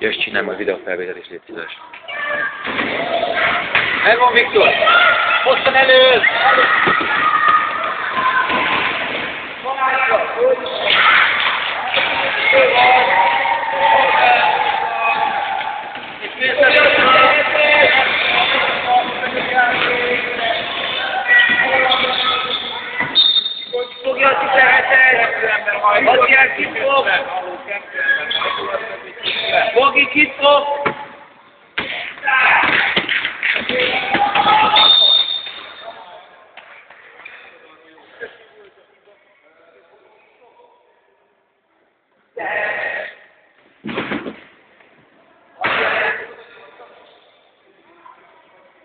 Jössz, csinálj majd videófelvétel is, légy szíves. Megvan Viktor! Hoztan elő! Fogja a 17-es! Adjál ki fog! Ki fog!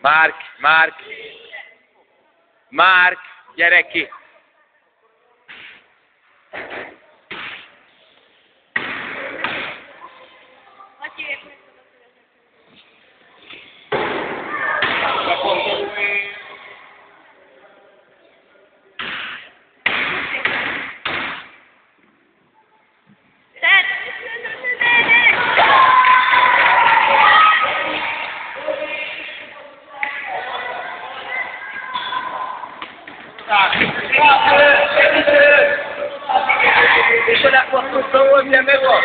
Márk, Márk! Márk, gyere ki! Mwen se la kwa kousan wè mwen mè kwa.